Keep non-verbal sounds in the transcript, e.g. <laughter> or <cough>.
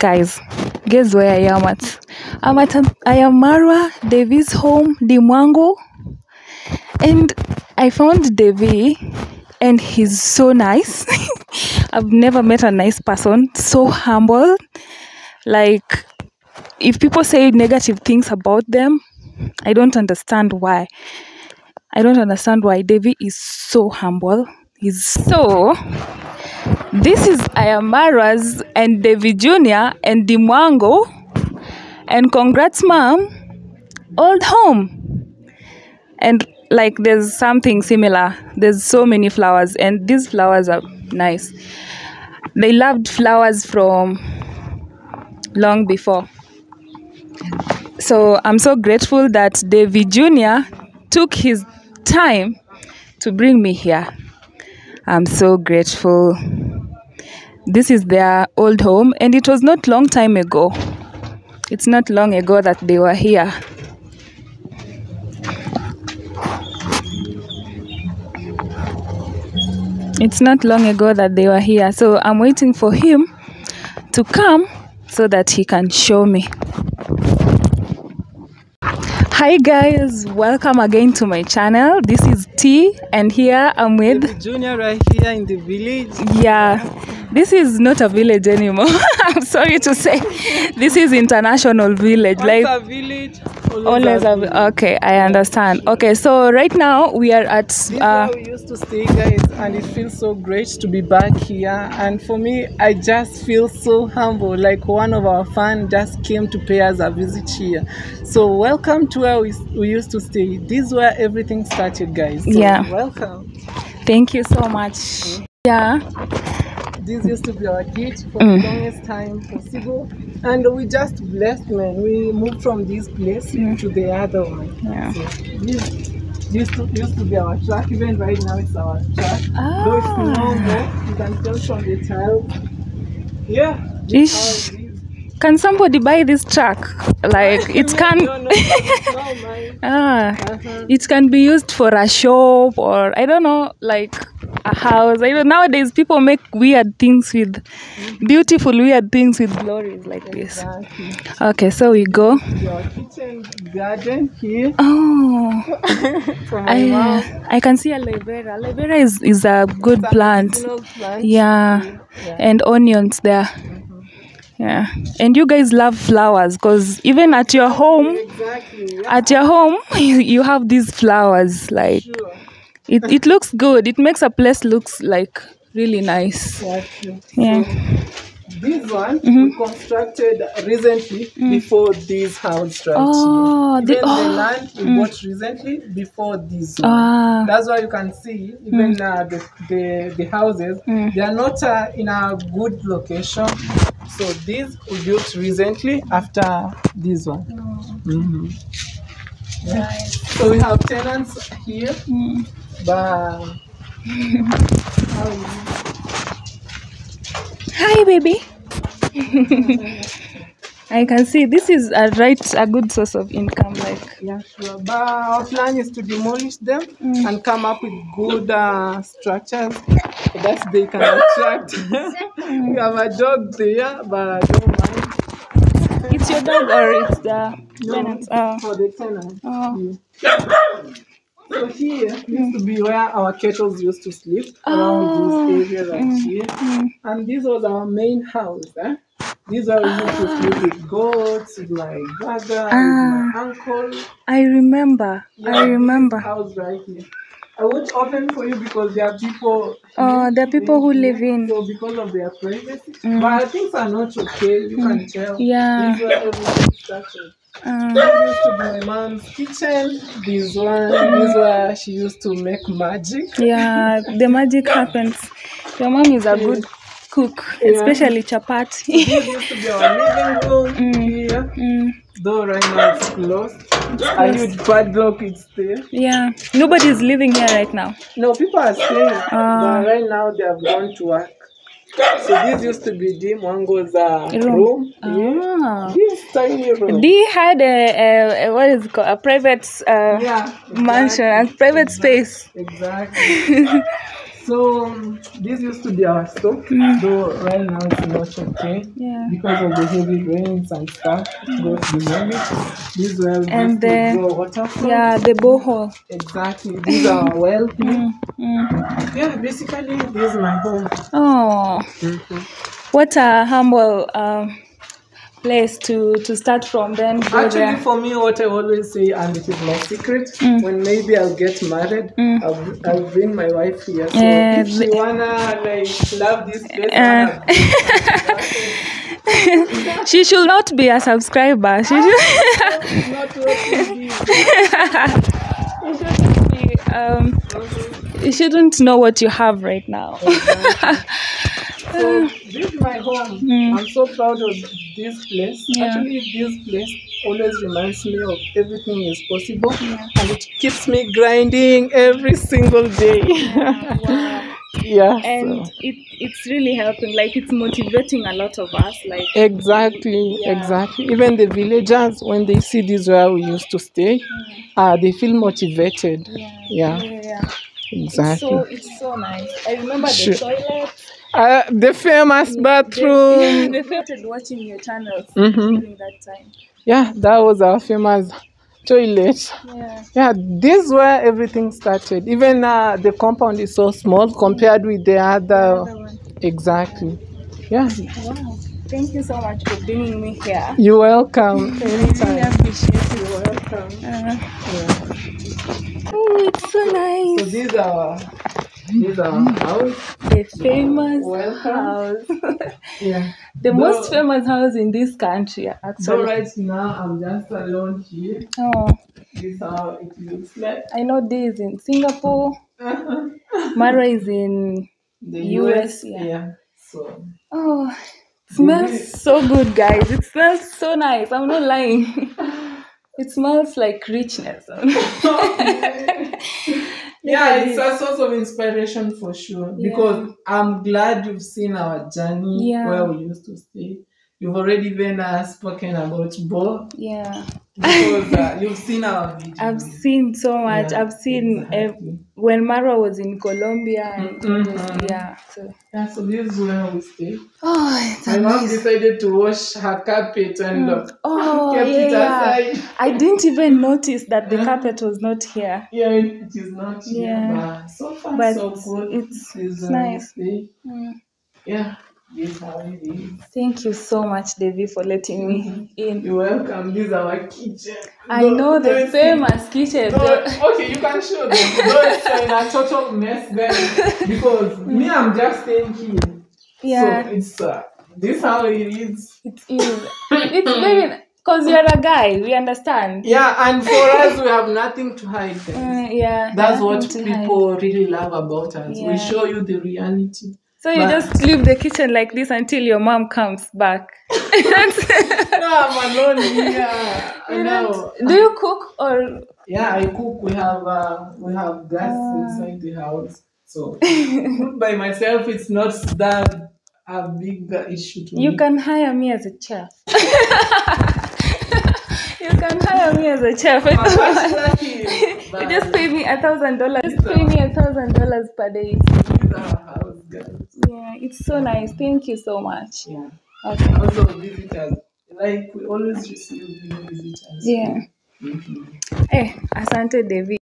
guys guess where i am at? I'm at i am marwa Davy's home Deemwango. And i found Davy and he's so nice. <laughs> I've never met a nice person so humble. Like if people say negative things about them i don't understand why. I don't understand why Davy is so humble. He's so this is Ayamaras and Davy Jr. and Deemwango. And congrats, mom. Old home. And like there's something similar. There's so many flowers, and these flowers are nice. They loved flowers from long before. So I'm so grateful that Davy Jr. took his time to bring me here. I'm so grateful. This is their old home, and it was not long time ago. It's not long ago that they were here. It's not long ago that they were here, so I'm waiting for him to come so that he can show me. Hi guys, welcome again to my channel. This is T, and here I'm with Junior right here in the village. Yeah, this is not a village anymore. <laughs> I'm sorry to say, this is international village. Once Like a village, always, a village. okay, I understand. Okay, so right now we are at. Uh, where we used to stay, guys, and it feels so great to be back here. And for me, I just feel so humble, like one of our fans just came to pay us a visit here. So welcome to where we, we used to stay. This is where everything started, guys. So Yeah. Welcome. thank you so much. Yeah. This used to be our gate for Mm. the longest time possible. And we just blessed, man. We moved from this place to the other one. Yeah. So this used to, used to be our truck. Even right now, it's our truck. Though it's Ah. normal, you can tell from the tile. Yeah. Ish. How it is. Can somebody buy this truck? Like <laughs> it can. No, <laughs> no, no. Ah. Uh-huh. It can be used for a shop or I don't know, like a house. I don't nowadays people make weird things with beautiful weird things with glories like this. Exactly. Okay, so we go. Your kitchen garden here Oh, <laughs> from my mom. I I can see a. Aloe vera is is a good plant. plant. Yeah, Yeah. and onions there. Yeah, and you guys love flowers because even at your home, Exactly. Yeah. at your home, <laughs> you have these flowers. Like Sure. it, it looks good. It makes a place looks like really nice. Exactly. Yeah. This one we constructed recently before this house right Oh, the- Even the oh, land we bought recently before this one. Ah, That's why you can see even uh, the, the the houses Mm. they are not uh, in a good location. So this we built recently after this one. Mhm. Yeah. So we have tenants here, Mm. but <laughs> how Hi, baby. <laughs> I can see this is a right a good source of income. Like Yeah, sure. But our plan is to demolish them Mm. and come up with good uh, structures so that they can attract. <laughs> we have a dog there, but I don't mind. it's your dog or it's the No, tenants. Oh. for the tenant. Oh. Yeah. So here used to be where our kettles used to sleep around this area right here. And this was our main house. Eh? This are where we used to sleep with goats, my brother, ah, with my uncle. I remember. Yeah, I remember. house right here. I won't open for you because there are people. Oh, here there are people who live in. So because of their privacy, mm. but things are not okay. You can mm. tell. Yeah. This is everything started. Ah. Uh, This used to be my mom's kitchen. This one, this where she used to make magic. yeah, the magic happens. Your mom is a good cook, Yeah. especially chapati. <laughs> This used to be our living room here. Mm, Though right now it's closed. A huge padlock is there. yeah, nobody's living here right now. No, people are staying, Ah. but right now they have gone to work. So this used to be Deemwango's uh, Room. room. Ah. This tiny room. D had a, a, what is it called a private uh, yeah, mansion, a private space. Exactly. <laughs> So this used to be our stove, though right now it's not okay Yeah. because of the heavy rains and stuff. Demolished. This is And the- water from. Yeah, the borehole. Exactly. These are our well here. Mm. Yeah, basically this is my home. Oh, what a humble um, place to to start from. Then Actually, there. for me, what I always say, and it is my secret, Mm. when maybe I'll get married, Mm. I'll, I'll bring my wife here. So Yeah, if she wanna like love this place, Uh. <laughs> she should not be a subscriber. She should, her, not watching this. she <laughs> shouldn't. Um, you shouldn't know what you have right now. <laughs> So this is my home. Mm. I'm so proud of this place. Yeah. Actually, this place always reminds me of everything is possible, and it keeps me grinding every single day. <laughs> wow. yeah. And so- it it's really helping. Like it's motivating a lot of us. Like Exactly, Yeah. exactly. Even the villagers, when they see this where we used to stay, uh, they feel motivated. yeah, Yeah. Exactly. So it's so nice. I remember the Sure. toilet. uh, the famous bathroom. they <laughs> felt watching your channels Mhm. during that time. Yeah, that was our famous toilet. Yeah. Yeah, this is where everything started. Even uh, the compound is so small compared with the other. Another one. Exactly. Yeah, Wow. Thank you so much for bringing me here. you're welcome. I really Anytime. appreciate. You're welcome. Uh, Yeah. Oh, it's so nice. So these are these are our house. The famous Welcome. house. <laughs> Yeah. the Though- most famous house in this country, So right now I'm just alone here. Oh, This is how it looks like. I know this is in Singapore. the <laughs> Mara is in. US, US, yeah. yeah. So Oh, smells so good, guys. It smells so nice. I'm not lying. <laughs> It smells like richness. <laughs> yeah, it's a source of inspiration for sure. Yeah. Because I'm glad you've seen our journey Yeah. where we used to stay. You've already even uh, spoken about Bo yeah, because uh, <laughs> you've seen our video. I've seen so much. Yeah, I've seen uh, when Mara was in Colombia and all those- Mhm. yeah. So Yeah, so this is where we stay. oh, it's My mom decided to wash her carpet and uh, Oh <laughs> kept it yeah, aside. I didn't even notice that the carpet was not here. Yeah, it is not here, Yeah. but so far But so good. it's- it's nice. Mm. Yeah, this is how it is. Thank you so much, Davy, for letting me in. You're welcome. This is our kitchen. I Don't- know the famous kitchen. see- don't- okay, you can show them. Don't say in a total mess then, <laughs> because me, I'm just staying here. Yeah, So it's uh, this how it is. it is. It's very because you're a guy. We understand. Yeah, and for us, we have nothing to hide. Uh, yeah, That's what to hide. people really love about us. Yeah. We show you the reality. So you but- just leave the kitchen like this until your mom comes back. <laughs> No, I'm alone here. I know. don't- you cook or Yeah, I cook. We have uh, we have gas Ah. inside the house, so food by myself it's not that a big issue to you me. can hire me as a chef? <laughs> you can hire me as a chef. I'm <laughs> much lucky, you just pay me a thousand dollars. Just pay me a thousand dollars per day. This is our house, guys. Yeah, it's so nice. Thank you so much. Yeah. Okay. Also visitors, like we always receive new visitors. Yeah. Mhm. Eh, asante Davy.